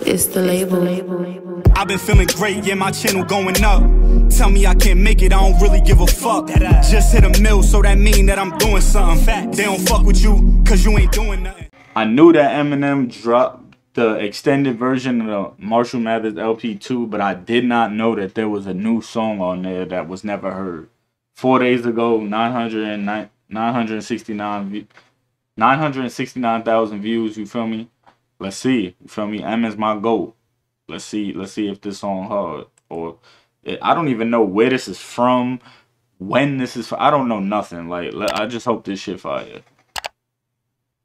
It's the label. I've been feeling great, yeah, my channel going up. Tell me I can't make it, I don't really give a fuck. Just hit a mill, so that mean that I'm doing something. They don't fuck with you, cause you ain't doing nothing. I knew that Eminem dropped the extended version of the Marshall Mathers LP2, but I did not know that there was a new song on there that was never heard. Four days ago, 909, 969, 969,000 views, you feel me? Let's see. You feel me? M is my goal. Let's see. Let's see if this song hard or eh, I don't even know where this is from, when this is. I don't know nothing. Like I just hope this shit fire.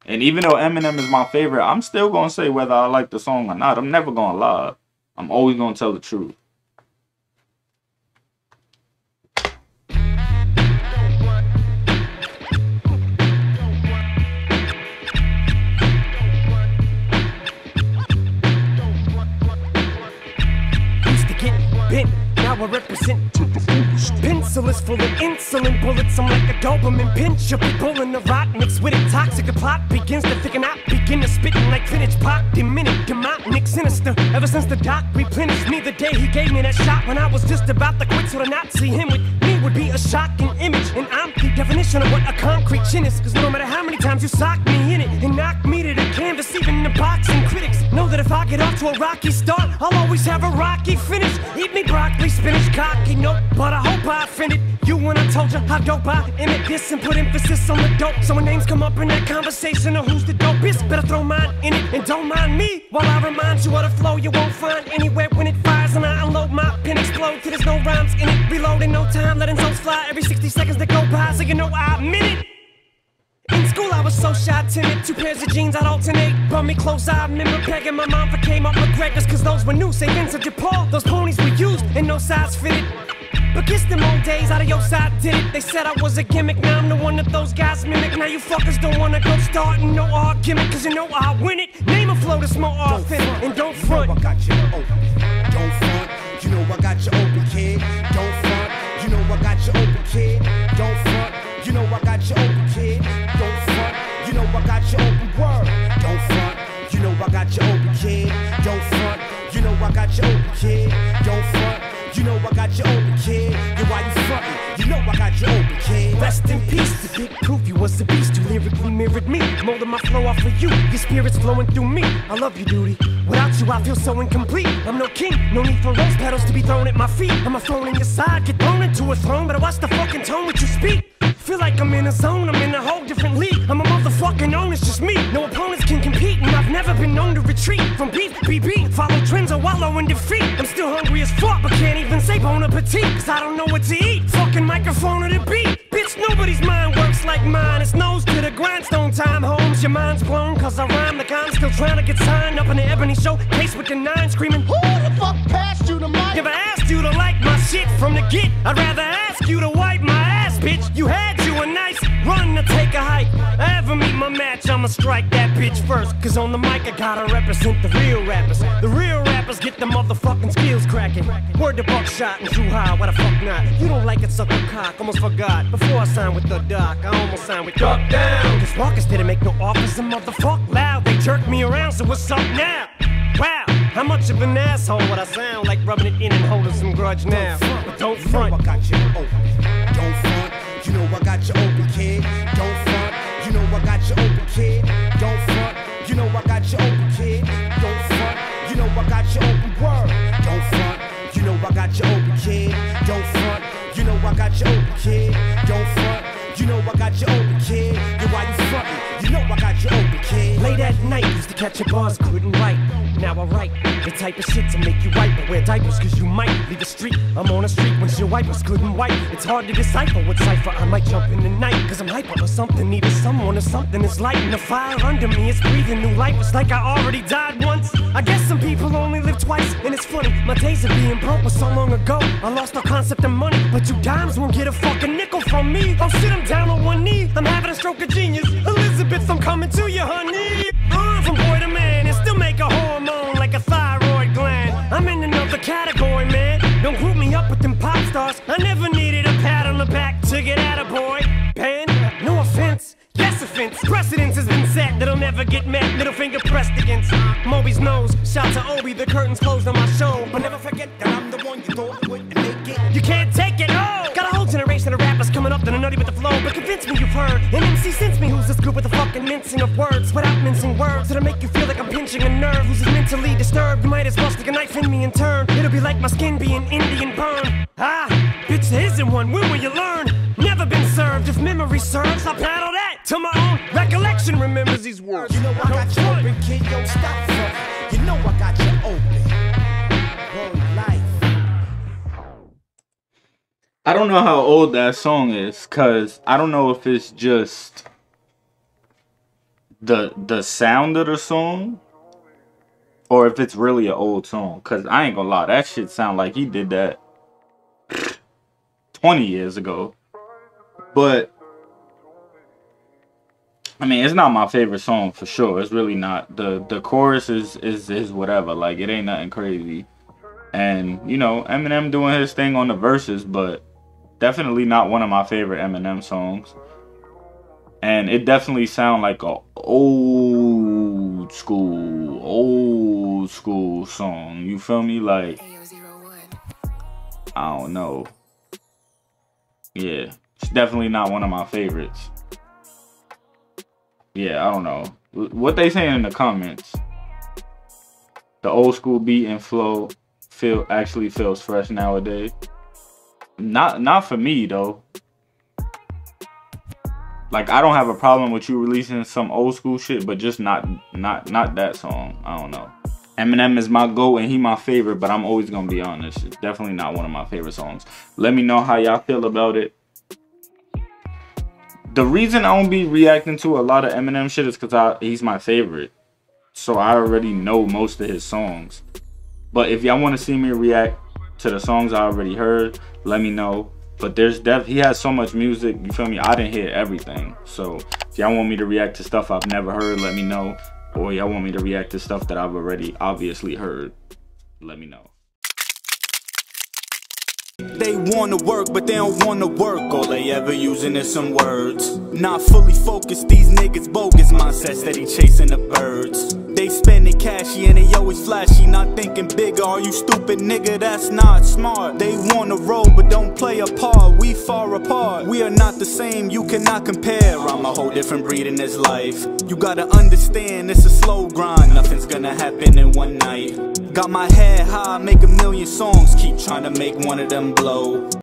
And even though Eminem is my favorite, I'm still gonna say whether I like the song or not. I'm never gonna lie. I'm always gonna tell the truth. I represent Pencil is full of insulin bullets. I'm like a Doberman pinch. You'll be pulling the rot mixed with it. Toxic. Plot begins to thicken out. Begin to spitting like vintage pop. Diminic, demonic, sinister. Ever since the doc replenished me the day he gave me that shot when I was just about to quit. So to not see him with me would be a shocking image. And I'm the definition of what a concrete chin is. Cause no matter how many times you sock me in it and knock me to the canvas, even the boxing critics that if I get off to a rocky start, I'll always have a rocky finish. Eat me broccoli, spinach, cocky, nope. But I hope I offended you when I told you how dope I emit this and put emphasis on the dope. So when names come up in that conversation of who's the dopest, better throw mine in it and don't mind me while I remind you of the flow you won't find anywhere when it fires and I unload my pen explode till there's no rhymes in it. Reload in no time, letting zones fly every 60 seconds that go by, so you know I meant it. School, I was so shy, timid. Two pairs of jeans, I'd alternate. Bum me close, I remember pegging my mom for Kmart McGregor's, cause those were new. Say Vincent DePaul, those ponies were used and no size fitted. But kiss them old days out of your side did it. They said I was a gimmick, now I'm the one that those guys mimic. Now you fuckers don't wanna go starting no argument, cause you know I win it. Name a flow that's more authentic, and don't front. You know I got you open. Don't front. You know I got you open, kid. Don't front. You know I got you open, kid. Got you open, kid. Don't front. You know I got you open, kid. Yeah, why you frontin'? You know I got you open, kid. Rest in peace. The big proof you was a beast. You lyrically mirrored me. Molding my flow off of you. Your spirit's flowing through me. I love you, Doody. Without you, I feel so incomplete. I'm no king. No need for rose petals to be thrown at my feet. I'm a throne in your side. Get thrown into a throne. But I watch the fucking tone which you speak. Feel like I'm in a zone, I'm in a whole different league. I'm a motherfucking own, it's just me. No opponents can compete, and I've never been known to retreat from beef, BB. Follow or wallow in defeat. I'm still hungry as fuck, but can't even say bon appetit, cause I don't know what to eat. Fucking microphone or the beat. Bitch, nobody's mind works like mine. It's nose to the grindstone time, homes. Your mind's blown, cause I rhyme like I'm still trying to get signed up in the Ebony Show. Case with the nine screaming, Who the fuck passed you the mic? Never asked you to like my shit from the get. I'd rather ask you to wipe my ass, bitch. You had you a nice run to take a hike. Match, I'ma strike that bitch first. Cause on the mic, I gotta represent the real rappers. The real rappers get the motherfucking skills cracking. Word to Buckshot and too high, why the fuck not? You don't like it, suck a cock. Almost forgot. Before I signed with the doc, I almost signed with Duck Down. Cause Rawkus didn't make no offers, and motherfuck Loud. They jerked me around, so what's up now? Wow, how much of an asshole would I sound like rubbing it in and holding some grudge now? But don't front. You know I got you open. Don't front. You know I got you open, kid. Open, kid. Got you open, kid. Yeah, why you frontin'? You know I got you open, kid. Late at night, used to catch your bars, couldn't write. Now I write the type of shit to make you white, but wear diapers cause you might leave the street. I'm on the street when your wipers couldn't wipe. It's hard to decipher what cipher I might jump in the night cause I'm hyper or something. Needed someone or something is lighting the fire under me. It's breathing new life. It's like I already died once. I guess some people only live twice, and it's funny. My days of being broke was so long ago. I lost all concept of money, but two dimes won't get a fucking nickel from me. Oh shit, I'm down stroke of genius. Elizabeth, I'm coming to you, honey. Uh, from boy to man, and still make a hormone like a thyroid gland. I'm in another category, man. Don't group me up with them pop stars. I never needed a pat on the back to get at a boy. Pen, no offense. Yes, offense. Precedence has been set that'll never get met. Middle finger pressed again. audience. Moby's nose, shout to Obi, the curtains closed on my show. But never convince me you've heard. An MC since me who's this good with the fucking mincing of words, without mincing words that'll make you feel like I'm pinching a nerve. Who's mentally disturbed? You might as well stick a knife in me and turn. It'll be like my skin being Indian burn. Ah, bitch, there isn't one. When will you learn? Never been served. If memory serves, I'll paddle that till my own recollection remembers these words. You know I got you open, kid. Yo, stop. You know I got you open. I don't know how old that song is, cause I don't know if it's just the the sound of the song, or if it's really an old song. Cause I ain't gonna lie, that shit sound like he did that twenty years ago. But I mean, it's not my favorite song for sure. It's really not. the The chorus is is is whatever. Like it ain't nothing crazy. And you know, Eminem doing his thing on the verses, but definitely not one of my favorite Eminem songs. And it definitely sound like a old school, old school song. You feel me? Like I don't know. Yeah, it's definitely not one of my favorites. Yeah, I don't know. What they saying in the comments? The old school beat and flow feel actually feels fresh nowadays. Not not for me though. Like I don't have a problem with you releasing some old school shit, but just not not not that song. I don't know. Eminem is my go and he my favorite, but I'm always gonna be honest. It's definitely not one of my favorite songs. Let me know how y'all feel about it. The reason I won't be reacting to a lot of Eminem shit is because I he's my favorite. So I already know most of his songs. But if y'all want to see me react to the songs I already heard, let me know. But there's def he has so much music, you feel me? I didn't hear everything. So if y'all want me to react to stuff I've never heard, let me know. Or y'all want me to react to stuff that I've already obviously heard, let me know. They wanna work, but they don't wanna work. All they ever using is some words. Not fully focused, these niggas bogus. Mindset steady chasing the birds. They spending cashy and they always flashy. Not thinking bigger. Are you stupid, nigga? That's not smart. They wanna roll, but don't play a part. We far apart. We are not the same, you cannot compare. I'm a whole different breed in this life. You gotta understand, it's a slow grind. Nothing's gonna happen in one night. Got my head high, make a million songs. Keep trying to make one of them blow.